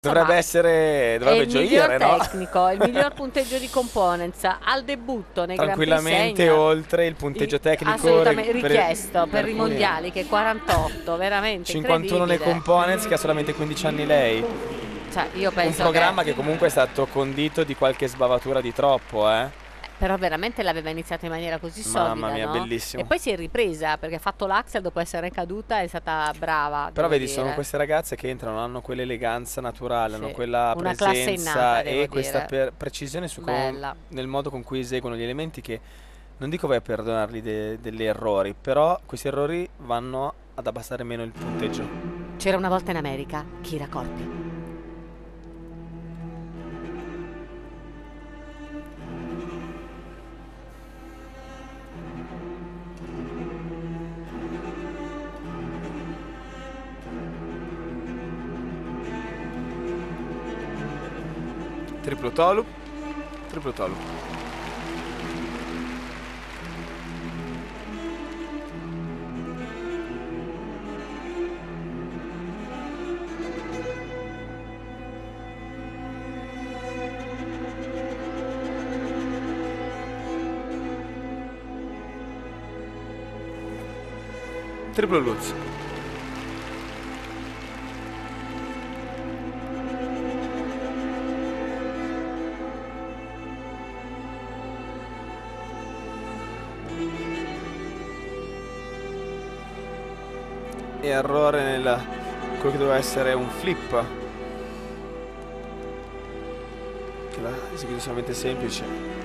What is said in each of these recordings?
Dovrebbe essere dovrebbe il miglior gioire, no? tecnico, il miglior punteggio di components al debutto nei Gran Tranquillamente segna. oltre il punteggio tecnico assolutamente per- richiesto per, per i mondiali che è 48 veramente 51 nei components che ha solamente 15 anni lei. cioè io Un programma che, che comunque è stato condito di qualche sbavatura di troppo, eh. Però veramente l'aveva iniziato in maniera così Mamma solida mia, no? bellissimo. e poi si è ripresa perché ha fatto l'Axel dopo essere caduta è stata brava Però vedi, dire. sono queste ragazze che entrano, hanno quell'eleganza naturale, Sì, hanno quella una presenza innata, e questa per- precisione Bella. nel modo con cui eseguono gli elementi che non dico vai a perdonarli de- degli errori, però questi errori vanno ad abbassare meno il punteggio. c'era una volta in America Kira Corpi Triplo tolu, triplo tolu. Triplo Lutz. Errore nel quello che doveva essere un flip. Che l'ha eseguito solamente semplice.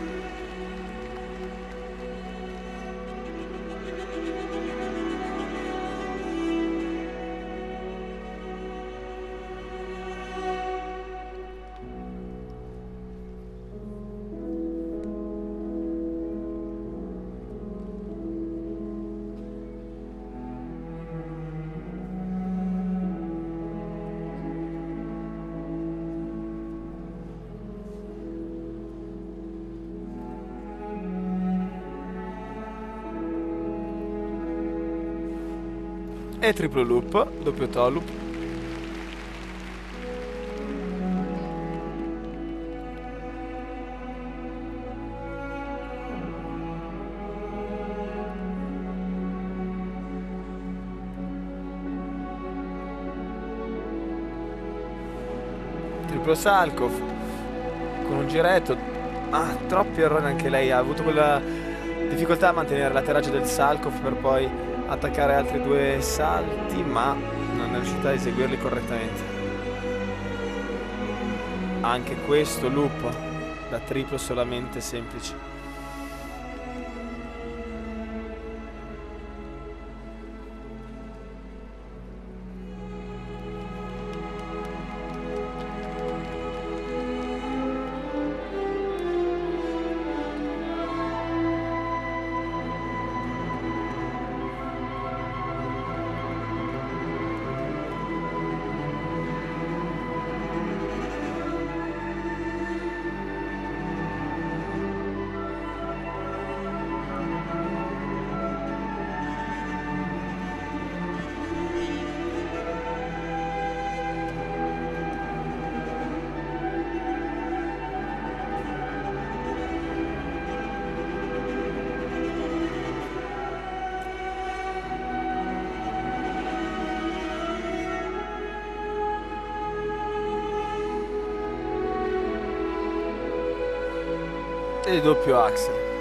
E triplo loop, doppio toe. Triplo Salkov con un giretto. Ah, troppi errori anche lei. Ha avuto quella difficoltà a mantenere l'atterraggio del Salkov per poi attaccare altri due salti, ma non è riuscita a eseguirli correttamente. Anche questo loop da triplo solamente semplice. E il doppio axel.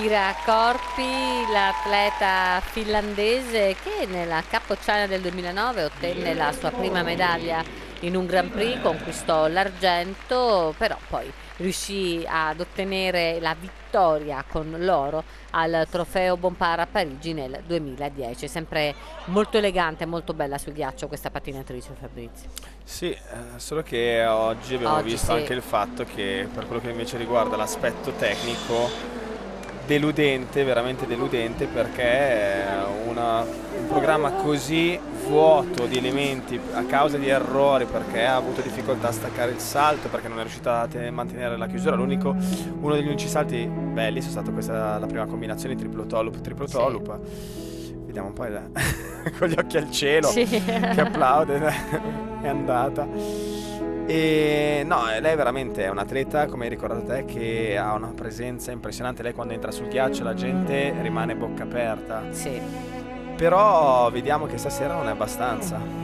Kira Corpi, l'atleta finlandese che nella Capocciana del 2009 ottenne la sua prima medaglia in un Grand Prix, conquistò l'argento, però poi riuscì ad ottenere la vittoria con l'oro al trofeo Bompara a Parigi nel 2010. Sempre molto elegante, molto bella sul ghiaccio questa pattinatrice Fabrizio. Sì, eh, solo che oggi abbiamo Oggi visto sì. anche il fatto che per quello che invece riguarda l'aspetto tecnico deludente, veramente deludente perché è una- un programma così vuoto di elementi a causa di errori perché ha avuto difficoltà a staccare il salto perché non è riuscita a te- mantenere la chiusura l'unico uno degli unici salti belli sono stato questa la prima combinazione triplo tolup triplo Sì. tolup vediamo un po' il- con gli occhi al cielo Sì. che applaude è andata e no, lei veramente è un'atleta, come hai ricordato te, che ha una presenza impressionante. Lei quando entra sul ghiaccio la gente rimane bocca aperta. Sì. Però vediamo che stasera non è abbastanza.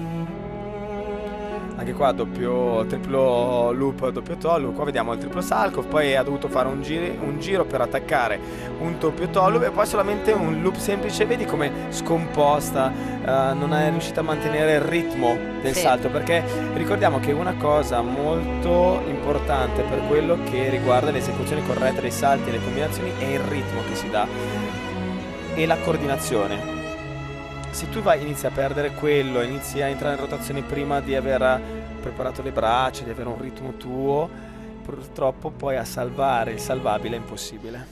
Anche qua doppio, triplo loop, doppio tollo. Qua vediamo il triplo salco. Poi ha dovuto fare un, giri- un giro per attaccare un doppio tollo e poi solamente un loop semplice. Vedi come scomposta, eh, non è riuscita a mantenere il ritmo del Sì. salto. Perché ricordiamo che una cosa molto importante per quello che riguarda l'esecuzione corretta dei salti e le combinazioni è il ritmo che si dà e la coordinazione se tu vai, inizi a perdere quello, inizi a entrare in rotazione prima di aver preparato le braccia, di avere un ritmo tuo, purtroppo poi a salvare il salvabile è impossibile.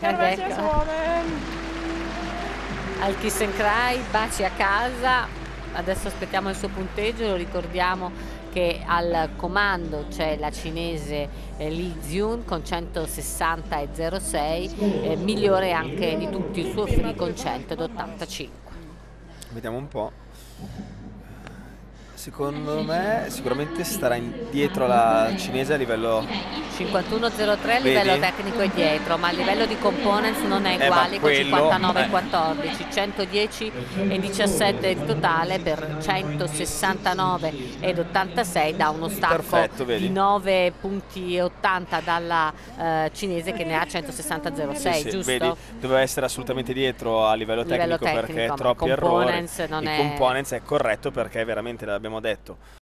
Ed ecco. Al Kiss and Cry, baci a casa. Adesso aspettiamo il suo punteggio, lo ricordiamo che al comando c'è la cinese eh, Li Ziun con 160 e 06, eh, migliore anche di tutti il suo free con 185. Vediamo un po'. Secondo me sicuramente starà indietro la cinese a livello... 51.03 a livello Vedi? tecnico è dietro, ma a livello di components non è Eh, uguale con quello, 59.14, 110 e 17 di totale per 169 ed 86 da uno stacco Perfetto, di 9 punti e 80 dalla eh, cinese che ne ha 160.06, Sì, sì, giusto? Vedi, doveva essere assolutamente dietro a livello Livello tecnico, perché tecnico, ma troppi i errori. components non I è- components è corretto perché veramente l'abbiamo detto.